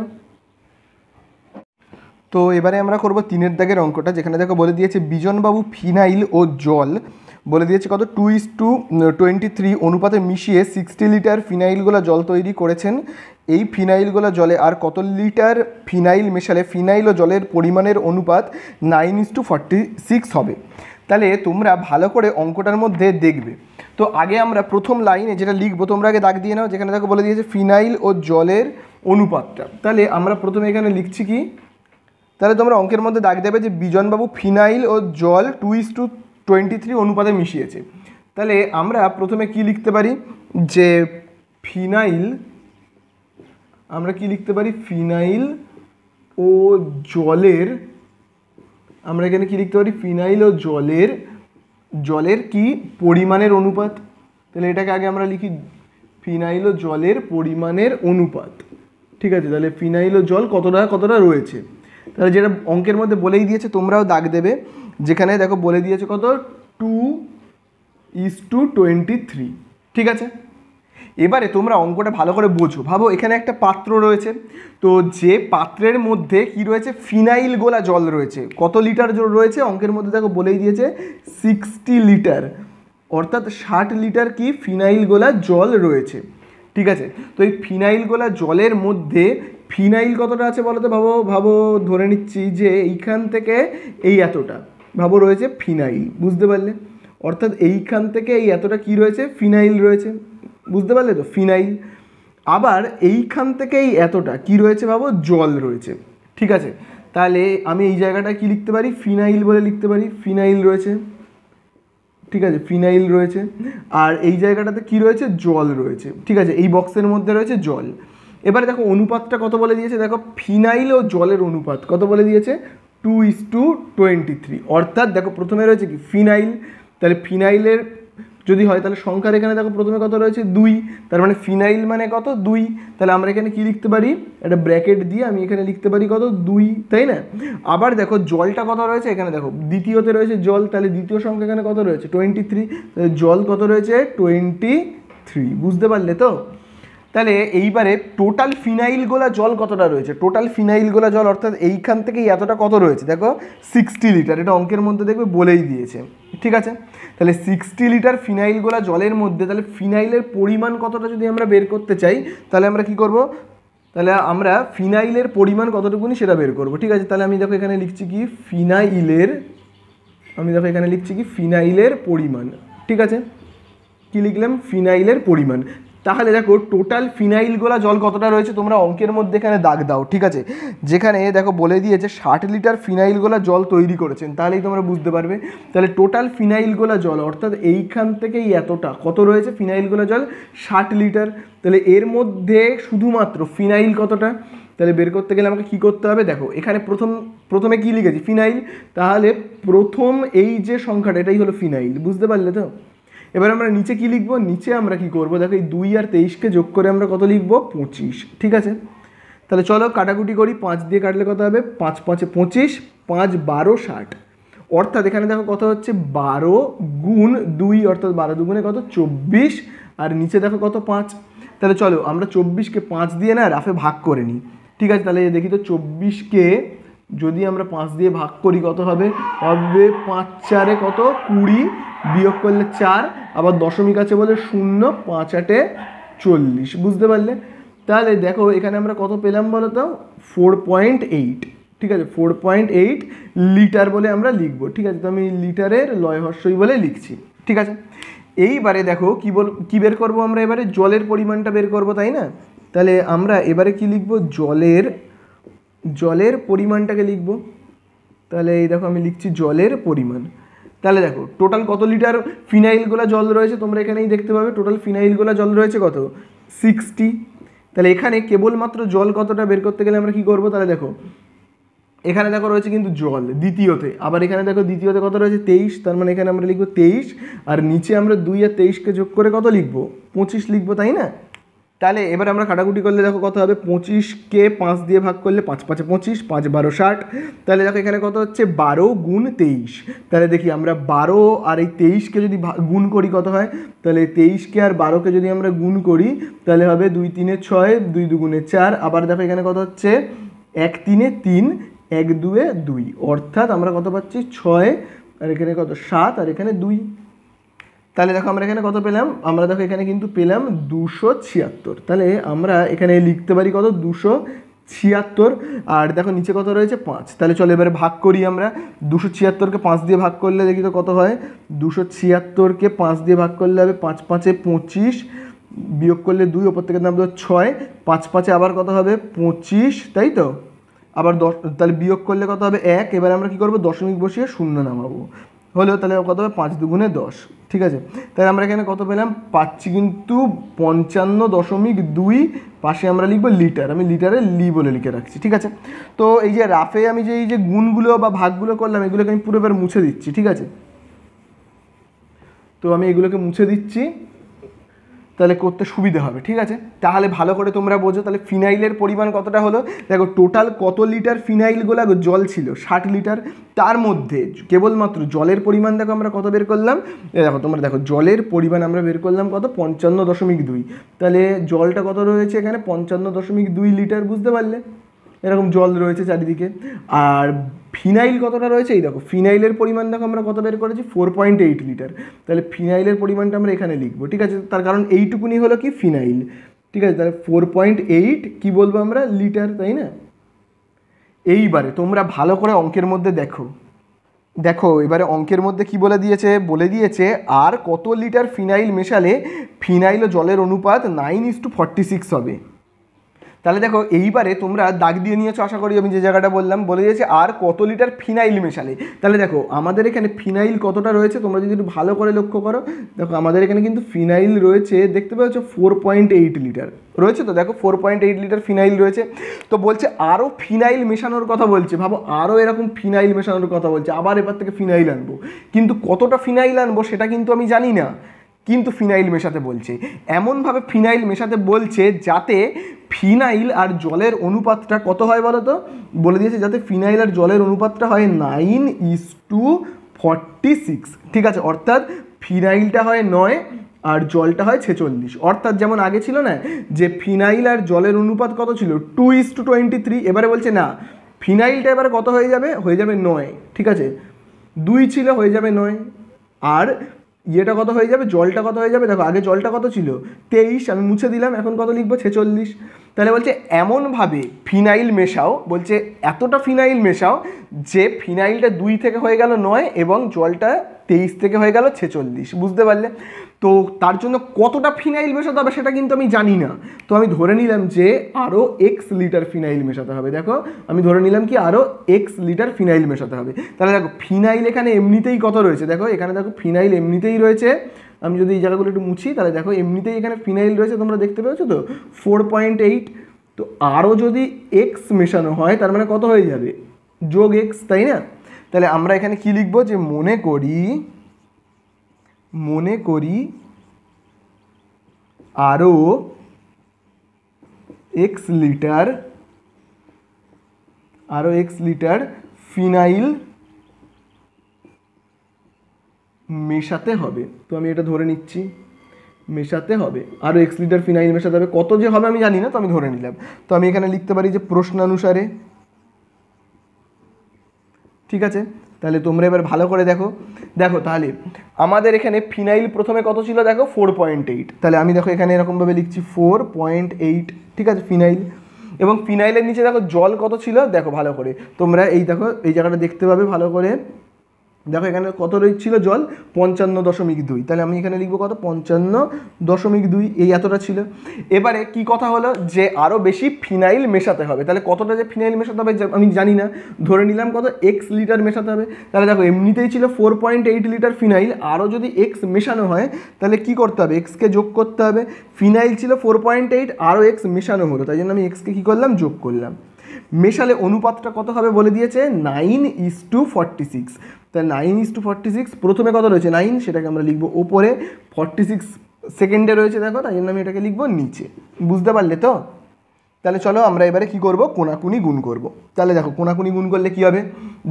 তো এবারে আমরা করব তিনের দাগের অঙ্কটা, যেখানে দেখো বলে দিয়েছে, বিজনবাবু ফিনাইল ও জল। বলে দিয়েছে কত? Two is to twenty three অনুপাতে মিশিয়ে সিক্সটি লিটার ফিনাইলগুলো জল তৈরি করেছেন। এই ফিনাইলগুলো জলে আর কত লিটার ফিনাইল মেশালে? ফিনাইল ও জলের পরিমাণের অনুপাত nine is to forty six হবে। তাহলে তোমরা ভালো করে অঙ্কটার মধ্যে দেখবে। তো আগে আমরা প্রথম লাইনে যেটা লিখব, তোমরা আগে দাগ দিয়ে নাও, যেখানে দেখো বলে দিয়েছে ফিনাইল ও জলের অনুপাতটা। তাহলে আমরা প্রথমে এখানে লিখছি কি? তাহলে তোমরা অঙ্কের মধ্যে দাগ দেবে যে বিজনবাবু ফিনাইল ও জল two is to twenty three অনুপাতে মিশিয়েছে। তাহলে আমরা প্রথমে কি লিখতে পারি? যে ফিনাইল, আমরা কি লিখতে পারি? ফিনাইল ও জলের, আমরা এখানে কি লিখতে পারি? ফিনাইল ও জলের জলের কি? পরিমাণের অনুপাত। তাহলে এটাকে আগে আমরা লিখি, ফিনাইল ও জলের পরিমাণের অনুপাত। ঠিক আছে, তাহলে ফিনাইল ও জল কতটা কতটা রয়েছে? তাহলে যেটা অঙ্কের মধ্যে বলেই দিয়েছে, তোমরাও দাগ দেবে। যেখানে দেখো বলে দিয়েছে কত? Two is to twenty three. ঠিক আছে? এবারে তোমরা অঙ্কটা ভালো করে বোঝো। ভাবো, এখানে একটা পাত্র রয়েছে। তো যে পাত্রের মধ্যে কি রয়েছে? ফিনাইল গোলা জল রয়েছে। কত লিটার জল রয়েছে? অঙ্কের মধ্যে দেখো বলেই দিয়েছে, সিক্সটি লিটার। অর্থাৎ ষাট লিটার কি? ফিনাইল গোলা জল রয়েছে। ঠিক আছে? তো এই ফিনাইল গোলা জলের মধ্যে ফিনাইল কতটা আছে বলো তো? ভাবো ভাবো, ধরে নিচ্ছি যে এইখান থেকে এই এতটা। ভাবো রয়েছে ফিনাইল, বুঝতে পারলে? অর্থাৎ এইখান থেকে এই এতটা কি রয়েছে? ফিনাইল রয়েছে। বুঝতে পারলে তো? ফিনাইল। আবার এইখান থেকে এই এতটা কি রয়েছে ভাবো? জল রয়েছে। ঠিক আছে? তাহলে আমি এই জায়গাটা কি লিখতে পারি? ফিনাইল বলে লিখতে পারি। ফিনাইল রয়েছে। ঠিক আছে? ফিনাইল রয়েছে। আর এই জায়গাটাতে কি রয়েছে? জল রয়েছে। ঠিক আছে? এই বক্সের মধ্যে রয়েছে জল। এবারে দেখো অনুপাতটা কত বলে দিয়েছে? দেখো, ফিনাইল ও জলের অনুপাত কত বলে দিয়েছে? Two is to twenty three অর্থাৎ দেখো, প্রথমে রয়েছে কি? ফিনাইল। তাহলে ফিনাইলের যদি হয়, তাহলে সংখ্যার এখানে দেখো, প্রথমে কত রয়েছে? দুই। তার মানে ফিনাইল মানে কত? দুই। তাহলে আমরা এখানে কি লিখতে পারি? একটা ব্র্যাকেট দিয়ে আমি এখানে লিখতে পারি কত? দুই। তাই না? আবার দেখো, জলটা কত রয়েছে? এখানে দেখো, দ্বিতীয়তে রয়েছে জল। তাহলে দ্বিতীয় সংখ্যা এখানে কত রয়েছে? টোয়েন্টি থ্রি জল কত রয়েছে? টোয়েন্টি থ্রি বুঝতে পারলে তো? তাহলে এইবারে টোটাল ফিনাইল গোলা জল কতটা রয়েছে? টোটাল ফিনাইল গোলা জল অর্থাৎ এইখান থেকে এতটা কত রয়েছে? দেখো সিক্সটি লিটার এটা অঙ্কের মধ্যে দেখবে বলেই দিয়েছে। ঠিক আছে? তাহলে সিক্সটি লিটার ফিনাইল গোলা জলের মধ্যে, তাহলে ফিনাইলের পরিমাণ কতটা যদি আমরা বের করতে চাই, তাহলে আমরা কি করব? তাহলে আমরা ফিনাইলের পরিমাণ কতটুকুনি সেটা বের করব। ঠিক আছে? তাহলে আমি দেখো এখানে লিখছি কি? ফিনাইলের আমি দেখো এখানে লিখছি কি? ফিনাইলের পরিমাণ। ঠিক আছে? কি লিখলাম? ফিনাইলের পরিমাণ। তাহলে দেখো টোটাল ফিনাইলগুলা জল কতটা রয়েছে? তোমরা অঙ্কের মধ্যে এখানে দাগ দাও, ঠিক আছে? যেখানে দেখো বলে দিয়েছে ষাট লিটার ফিনাইল গোলা জল তৈরি করেছেন, তাহলেই তোমরা বুঝতে পারবে। তাহলে টোটাল ফিনাইল গোলা জল, অর্থাৎ এইখান থেকেই এতটা, কত রয়েছে ফিনাইল গোলা জল? ষাট লিটার তাহলে এর মধ্যে শুধুমাত্র ফিনাইল কতটা? তাহলে বের করতে গেলে আমাকে কী করতে হবে? দেখো, এখানে প্রথম, প্রথমে কী লিখেছি? ফিনাইল তাহলে প্রথম এই যে সংখ্যাটা, এটাই হলো ফিনাইল বুঝতে পারলে তো? এবার আমরা নিচে কি লিখব? নিচে আমরা কি করব? দেখো, এই দুই আর তেইশকে যোগ করে আমরা কত লিখব? পঁচিশ। ঠিক আছে? তাহলে চলো কাটাকুটি করি। পাঁচ দিয়ে কাটলে কত হবে? পাঁচ, পাঁচে, পঁচিশ। পাঁচ, বারো, ষাট। অর্থাৎ এখানে দেখো কত হচ্ছে? বারো গুণ দুই, অর্থাৎ বারো দুগুণে কত? চব্বিশ। আর নিচে দেখো কত? পাঁচ। তাহলে চলো, আমরা চব্বিশকে পাঁচ দিয়ে না রাফে ভাগ করে নিই। ঠিক আছে? তাহলে দেখি তো চব্বিশকে যদি আমরা পাঁচ দিয়ে ভাগ করি কত হবে? হবে পাঁচ চারে কত? কুড়ি। বিয়োগ করলে চার। আবার দশমিক আছে বলে শূন্য, পাঁচ আটে চল্লিশ। বুঝতে পারলে? তাহলে দেখো, এখানে আমরা কত পেলাম বলো তো? Four point eight. ঠিক আছে? ফোর পয়েন্ট এইট লিটার বলে আমরা লিখব। ঠিক আছে? তো আমি লিটারের লয় হর্ষই বলে লিখছি। ঠিক আছে? এইবারে দেখো, কি বল, কী বের করব আমরা এবারে? জলের পরিমাণটা বের করব, তাই না? তাহলে আমরা এবারে কি লিখব? জলের জলের পরিমাণটাকে লিখব। তাহলে এই দেখো আমি লিখছি জলের পরিমাণ। তাহলে দেখো টোটাল কত লিটার ফিনাইলগুলা জল রয়েছে তোমরা এখানেই দেখতে পাবে। টোটাল ফিনাইলগুলা জল রয়েছে কত? সিক্সটি তাহলে এখানে কেবলমাত্র জল কতটা বের করতে গেলে আমরা কি করব? তাহলে দেখো, এখানে দেখো রয়েছে কিন্তু জল, দ্বিতীয়তে। আবার এখানে দেখো দ্বিতীয়তে কত রয়েছে? তেইশ। তার মানে এখানে আমরা লিখব তেইশ। আর নিচে আমরা দুই আর তেইশকে যোগ করে কত লিখব? পঁচিশ লিখব, তাই না? তাহলে এবার আমরা কাটাকুটি করলে দেখো কত হবে? পঁচিশকে পাঁচ দিয়ে ভাগ করলে পাঁচ, পাঁচে পঁচিশ, পাঁচ বারো ষাট। তাহলে দেখো এখানে কত হচ্ছে? বারো গুণ তেইশ। তাহলে দেখি আমরা বারো আর এই তেইশকে যদি গুণ করি কত হয়? তাহলে তেইশকে আর বারোকে যদি আমরা গুণ করি, তাহলে হবে দুই তিনে ছয়, দুই দুগুণে চার। আবার দেখো এখানে কত হচ্ছে? এক তিনে তিন, এক দুয়ে দুই। অর্থাৎ আমরা কত পাচ্ছি? ছয়। আর এখানে কত? সাত। আর এখানে দুই। তাহলে দেখো আমরা এখানে কত পেলাম? আমরা দেখো এখানে কিন্তু পেলাম দুশো ছিয়াত্তর। তাহলে আমরা এখানে লিখতে পারি কত? দুশো ছিয়াত্তর। আর দেখো নিচে কত রয়েছে? পাঁচ। তাহলে চলো এবারে ভাগ করি আমরা। দুশো ছিয়াত্তরকে পাঁচ দিয়ে ভাগ করলে দেখি তো কত হয়? দুশো ছিয়াত্তরকে পাঁচ দিয়ে ভাগ করলে হবে পাঁচ পাঁচে পঁচিশ। বিয়োগ করলে দুই, ওপর থেকে নামবে ছয়। পাঁচ পাঁচে আবার কত হবে? পঁচিশ, তাই তো? আবার দশ, তাহলে বিয়োগ করলে কত হবে? এক। এবার আমরা কি করব? দশমিক বসিয়ে শূন্য নামাবো। হলো তাহলে কত হবে? পাঁচ দুগুণে দশ। ঠিক আছে? তাহলে আমরা এখানে কত পেলাম? পাচ্ছি কিন্তু পঞ্চান্ন দশমিক দুই। পাশে আমরা লিখব লিটার। আমি লিটারে লি বলে লিখে রাখছি। ঠিক আছে? তো এই যে রাফে আমি যে, এই যে গুণগুলো বা ভাগগুলো করলাম, এগুলোকে আমি পুরো এবার মুছে দিচ্ছি। ঠিক আছে? তো আমি এগুলোকে মুছে দিচ্ছি। তাহলে করতে সুবিধে হবে, ঠিক আছে? তাহলে ভালো করে তোমরা বোঝো, তাহলে ফিনাইলের পরিমাণ কতটা হলো? দেখো টোটাল কত লিটার ফিনাইলগুলো জল ছিল? ষাট লিটার। তার মধ্যে কেবলমাত্র জলের পরিমাণ দেখো আমরা কত বের করলাম? দেখো, তোমরা দেখো, জলের পরিমাণ আমরা বের করলাম কত? পঞ্চান্ন দশমিক দুই। তাহলে জলটা কত রয়েছে এখানে? পঞ্চান্ন দশমিক দুই লিটার, বুঝতে পারলে? এরকম জল রয়েছে চারিদিকে। আর ফিনাইল কতটা রয়েছে? এই দেখো, ফিনাইলের পরিমাণ দেখো আমরা কত বের করেছি? ফোর পয়েন্ট এইট লিটার তাহলে ফিনাইলের পরিমাণটা আমরা এখানে লিখব, ঠিক আছে? তার কারণ এইটুকুনি হলো কি ফিনাইল, ঠিক আছে? তাহলে ফোর পয়েন্ট এইট কী বলব আমরা? লিটার তাই না? এইবারে তোমরা ভালো করে অঙ্কের মধ্যে দেখো। দেখো, এবারে অঙ্কের মধ্যে কি বলে দিয়েছে? বলে দিয়েছে, আর কত লিটার ফিনাইল মেশালে ফিনাইল ও জলের অনুপাত nine is to forty six হবে। তাহলে দেখো, এইবারে তোমরা দাগ দিয়ে নিয়েছো, আশা করি আমি যে জায়গাটা বললাম, বলে দিয়েছে আর কত লিটার ফিনাইল মেশালে। তাহলে দেখো, আমাদের এখানে ফিনাইল কতটা রয়েছে, তোমরা যদি একটু ভালো করে লক্ষ্য করো, দেখো, আমাদের এখানে কিন্তু ফিনাইল রয়েছে, দেখতে পাচ্ছ ফোর পয়েন্ট এইট লিটার রয়েছে তো? দেখো four point eight litre phenyl রয়েছে। তো বলছে আরও ফিনাইল মেশানোর কথা বলছে, ভাবো আরও এরকম ফিনাইল মেশানোর কথা বলছে, আবার এবার থেকে ফিনাইল আনব। কিন্তু কতটা ফিনাইল আনব, সেটা কিন্তু আমি জানি না। কিন্তু ফিনাইল মেশাতে বলছে। এমনভাবে ফিনাইল মেশাতে বলছে যাতে ফিনাইল আর জলের অনুপাতটা কত হয় বলো তো? বলে দিয়েছে যাতে ফিনাইল আর জলের অনুপাতটা হয় nine is to forty six. ঠিক আছে, অর্থাৎ ফিনাইলটা হয় নয় আর জলটা হয় ছেচল্লিশ। অর্থাৎ যেমন আগে ছিল না, যে ফিনাইল আর জলের অনুপাত কত ছিল? Two is to twenty three. এবারে বলছে না, ফিনাইলটা এবারে কত হয়ে যাবে? হয়ে যাবে নয়। ঠিক আছে, দুই ছিল, হয়ে যাবে নয়। আর ইয়েটা কত হয়ে যাবে? জলটা কত হয়ে যাবে? দেখো, আগে জলটা কত ছিল? তেইশ, আমি মুছে দিলাম, এখন কত লিখব? ছেচল্লিশ। তাহলে বলছে, এমনভাবে ফিনাইল মেশাও। বলছে, এতটা ফিনাইল মেশাও যে ফিনাইলটা দুই থেকে হয়ে গেল নয় এবং জলটা তেইশ থেকে হয়ে গেল ছেচল্লিশ। বুঝতে পারলে? তো তার জন্য কতটা ফিনাইল মেশাতে হবে সেটা কিন্তু আমি জানি না। তো আমি ধরে নিলাম যে আরও এক্স লিটার ফিনাইল মেশাতে হবে। দেখো, আমি ধরে নিলাম কি আরও এক্স লিটার ফিনাইল মেশাতে হবে। তাহলে দেখো, ফিনাইল এখানে এমনিতেই কত রয়েছে? দেখো, এখানে দেখো ফিনাইল এমনিতেই রয়েছে। আমি যদি এই জায়গাগুলো একটু মুছি, তাহলে দেখো এমনিতেই এখানে ফিনাইল রয়েছে, তোমরা দেখতে পেয়েছ তো? ফোর পয়েন্ট এইট তো আরও যদি এক্স মেশানো হয়, তার মানে কত হয়ে যাবে? যোগ এক্স তাই না? তাহলে আমরা এখানে কি লিখব? যে মনে করি মনে করি আরও এক্স লিটার, আরও এক্স লিটার ফিনাইল মেশাতে হবে। তো আমি এটা ধরে নিচ্ছি। মেশাতে হবে। আরও এক্স লিটার ফিনাইল মেশাতে হবে। কত যে হবে আমি জানি না, তো আমি ধরে নিলাম। তো আমি এখানে লিখতে পারি যে প্রশ্নানুসারে। ঠিক আছে? তাহলে তোমরা এবার ভালো করে দেখো। দেখো তাহলে, আমাদের এখানে ফিনাইল প্রথমে কত ছিল দেখো? ফোর পয়েন্ট এইট তাহলে আমি দেখো এখানে এরকমভাবে লিখছি ফোর পয়েন্ট এইট ঠিক আছে? ফিনাইল। এবং ফিনাইলের নিচে দেখো জল কত ছিল? দেখো ভালো করে। তোমরা এই দেখো, এই জায়গাটা দেখতে পাবে ভালো করে। দেখো এখানে কত রয়েছিল জল? পঞ্চান্ন দশমিক দুই। তাহলে আমি এখানে লিখব কত? পঞ্চান্ন দশমিক দুই। এই এতটা ছিল। এবারে কি কথা হলো? যে আরও বেশি ফিনাইল মেশাতে হবে। তাহলে কতটা যে ফিনাইল মেশাতে হবে আমি জানি না। ধরে নিলাম কত? এক্স লিটার মেশাতে হবে। তাহলে দেখো, এমনিতেই ছিল four point eight litre phenyl আরও যদি এক্স মেশানো হয়, তাহলে কি করতে হবে? এক্সকে যোগ করতে হবে। ফিনাইল ছিল ফোর পয়েন্ট এইট আরও এক্স মেশানো হলো। তাই জন্য আমি এক্সকে কী করলাম? যোগ করলাম। মেশালে অনুপাতটা কত হবে বলে দিয়েছে? Nine is to forty six তাই nine is to forty six প্রথমে কত রয়েছে নাইন সেটাকে আমরা লিখব ওপরে। ফর্টি সিক্স সেকেন্ডে রয়েছে দেখো, তাই জন্য আমি এটাকে লিখব নিচে। বুঝতে পারলে তো? তাহলে চলো আমরা এবারে কি করব? কোনাকুনি গুণ করব। তাহলে দেখো, কোনাকুনি গুণ করলে কি হবে?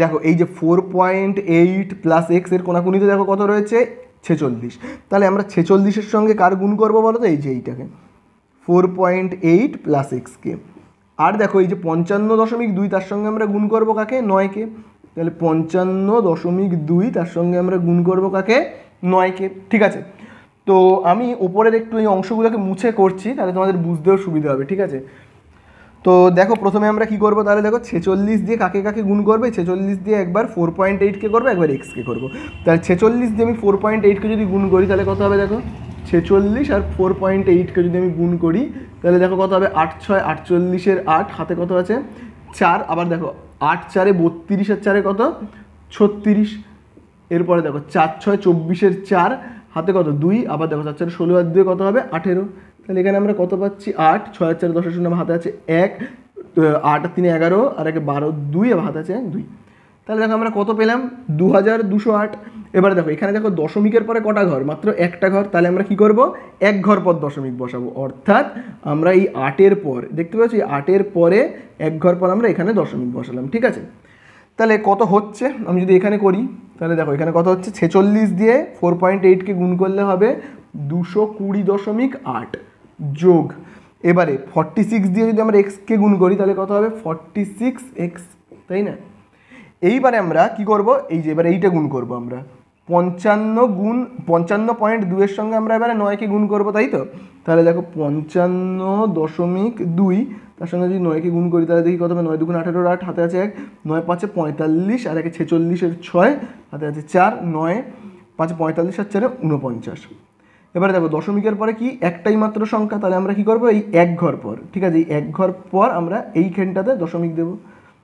দেখো, এই যে ফোর পয়েন্ট এইট প্লাস এক্সের কোনাকুনিতে দেখো কত রয়েছে? ছেচল্লিশ। তাহলে আমরা ছেচল্লিশের সঙ্গে কার গুণ করব বলো তো? এই যে এইটাকে। ফোর পয়েন্ট এইট প্লাস এক্সকে আর দেখো, এই যে পঞ্চান্ন দশমিক দুই, তার সঙ্গে আমরা গুণ করব কাকে? নয়কে। তাহলে পঞ্চান্ন দশমিক দুই, তার সঙ্গে আমরা গুণ করব কাকে? নয়কে। ঠিক আছে? তো আমি ওপরের একটু এই অংশগুলোকে মুছে করছি, তাহলে তোমাদের বুঝতেও সুবিধা হবে, ঠিক আছে? তো দেখো, প্রথমে আমরা কি করব? তাহলে দেখো, ছেচল্লিশ দিয়ে কাকে কাকে গুণ করবে? ছেচল্লিশ দিয়ে একবার ফোর পয়েন্ট এইটকে করব, একবার এক্সকে করব। তাহলে ছেচল্লিশ দিয়ে আমি ফোর পয়েন্ট এইটকে যদি গুণ করি, তাহলে কত হবে দেখো? ছেচল্লিশ আর ফোর পয়েন্ট এইটকে যদি আমি গুণ করি, তাহলে দেখো কত হবে? আট ছয় আটচল্লিশের আট, হাতে কত আছে? চার, আবার দেখো, আট চারে বত্রিশ আর চারে কত? ছত্রিশ। এরপরে দেখো, চার ছয় চব্বিশের চার, হাতে কত? দুই, আবার দেখো, চার চারে ষোলো আর দুয়ে কত হবে? আঠেরো। তাহলে এখানে আমরা কত পাচ্ছি? আট, ছয় আর চারে দশের শূন্য হাতে আছে এক, আট আর তিনে এগারো, আর একে বারো, দুই আবার হাতে আছে দুই। তাহলে দেখো আমরা কত পেলাম? দু হাজার দুশো আট। এবারে দেখো, এখানে দেখো দশমিকের পরে কটা ঘর? মাত্র একটা ঘর। তাহলে আমরা কি করব? এক ঘর পর দশমিক বসাবো। অর্থাৎ আমরা এই আটের পর, দেখতে পাচ্ছি আটের পরে এক ঘর পর আমরা এখানে দশমিক বসালাম, ঠিক আছে? তাহলে কত হচ্ছে? আমি যদি এখানে করি, তাহলে দেখো এখানে কত হচ্ছে? ছেচল্লিশ দিয়ে ফোর পয়েন্ট এইটকে গুণ করলে হবে দুশো কুড়ি দশমিক আট যোগ। এবারে ফর্টি সিক্স দিয়ে যদি আমরা এক্সকে গুণ করি, তাহলে কত হবে? ফর্টি সিক্স এক্স তাই না? এইবারে আমরা কি করব? এই যে এবারে এইটা গুণ করব আমরা। পঞ্চান্ন গুণ, পঞ্চান্ন পয়েন্ট দুইয়ের সঙ্গে আমরা এবারে নয়কে গুণ করব, তাই তো? তাহলে দেখো পঞ্চান্ন দশমিক দুই, তার সঙ্গে যদি নয়কে গুণ করি, তাহলে দেখি কত হবে নয় দুগুণ আঠেরোর আট, হাতে আছে এক, নয় পাঁচে পঁয়তাল্লিশ, আর একে ছেচল্লিশের ছয়, হাতে আছে চার, নয় পাঁচে পঁয়তাল্লিশ আর চারে উনপঞ্চাশ এবারে দেখো দশমিকের পরে কি? একটাই মাত্র সংখ্যা, তাহলে আমরা কি করব? এই এক ঘর পর, ঠিক আছে? এই এক ঘর পর আমরা এইখানটাতে দশমিক দেব।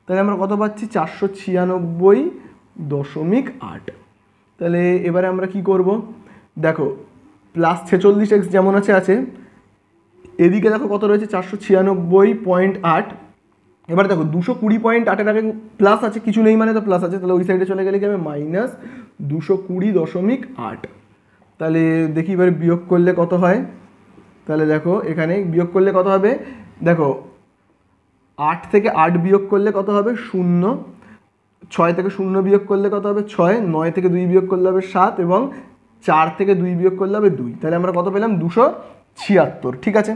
তাহলে আমরা কত পাচ্ছি? চারশো ছিয়ানব্বই দশমিক আট। তাহলে এবারে আমরা কি করব? দেখো প্লাস ছেচল্লিশ এক্স যেমন আছে আছে। এদিকে দেখো কত রয়েছে? চারশো ছিয়ানব্বই পয়েন্ট আট। এবার দেখো, দুশো কুড়ি পয়েন্ট আটের আগে প্লাস আছে, কিছু নেই মানে তো প্লাস আছে। তাহলে ওই সাইডে চলে গেলে কি হবে? মাইনাস দুশো কুড়ি দশমিক আট। তাহলে দেখি এবারে বিয়োগ করলে কত হয়? তাহলে দেখো, এখানে বিয়োগ করলে কত হবে? দেখো আট থেকে আট বিয়োগ করলে কত হবে? শূন্য। ছয় থেকে শূন্য বিয়োগ করলে কত হবে? ছয়। নয় থেকে দুই বিয়োগ করলে হবে সাত এবং চার থেকে দুই বিয়োগ করলে হবে দুই। তাহলে আমরা কত পেলাম? দুশো ছিয়াত্তর। ঠিক আছে?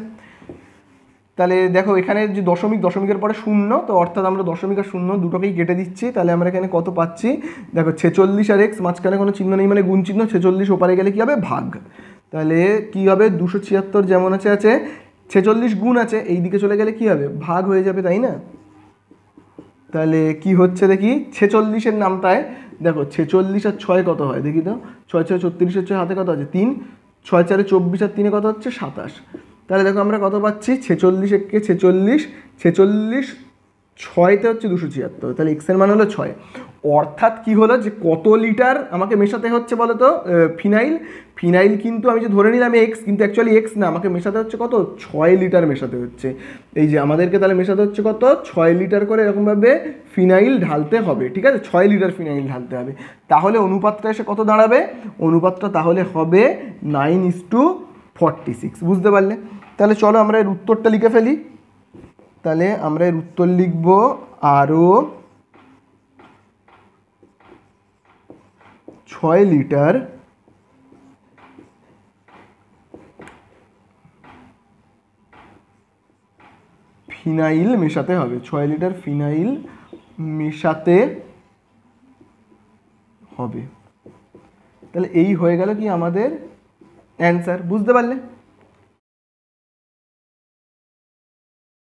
তাহলে দেখো, এখানে যে দশমিক, দশমিকের পরে শূন্য, তো অর্থাৎ আমরা দশমিক আর শূন্য দুটোকেই কেটে দিচ্ছি। তাহলে আমরা এখানে কত পাচ্ছি? দেখো, ছেচল্লিশ আর এক্স মাঝখানে কোনো চিহ্ন নেই মানে গুণ চিহ্ন, ছেচল্লিশ ওপারে গেলে কী হবে? ভাগ। তাহলে কী হবে? দুশো ছিয়াত্তর যেমন আছে আছে। ছেচল্লিশ গুণ আছে এই দিকে চলে গেলে কী হবে? ভাগ হয়ে যাবে, তাই না? তাহলে কি হচ্ছে দেখি? ছেচল্লিশের নামটায়, দেখো, ছেচল্লিশ আর ছয় কত হয়? দেখি তো, ছয় ছয় ছত্রিশের ছয় হাতে কত আছে? তিন। ছয় চারে চব্বিশ আর তিনে কত হচ্ছে? সাতাশ। তাহলে দেখো আমরা কত পাচ্ছি? ছেচল্লিশ একে ছেচল্লিশ ছেচল্লিশ ছয়তে হচ্ছে দুশো ছিয়াত্তর। তাহলে এক্সের মান হলো ছয়। অর্থাৎ কি হলো যে কত লিটার আমাকে মেশাতে হচ্ছে বলো তো? ফিনাইল? ফিনাইল কিন্তু আমি যে ধরে নিলাম এক্স কিন্তু অ্যাকচুয়ালি এক্স না, আমাকে মেশাতে হচ্ছে কত? ছয় লিটার মেশাতে হচ্ছে। এই যে আমাদেরকে তাহলে মেশাতে হচ্ছে কত? ছয় লিটার করে এরকমভাবে ফিনাইল ঢালতে হবে, ঠিক আছে? ছয় লিটার ফিনাইল ঢালতে হবে। তাহলে অনুপাতটা এসে কত দাঁড়াবে? অনুপাতটা তাহলে হবে nine is to forty six বুঝতে পারলে? তাহলে চলো আমরা এর উত্তরটা লিখে ফেলি। তাহলে আমরা এর উত্তর লিখব আরও ছয় লিটার ফিনাইল মেশাতে হবে। ছয় লিটার ফিনাইল মেশাতে হবে। তাহলে এই হয়ে গেল কি আমাদের অ্যান্সার বুঝতে পারলে?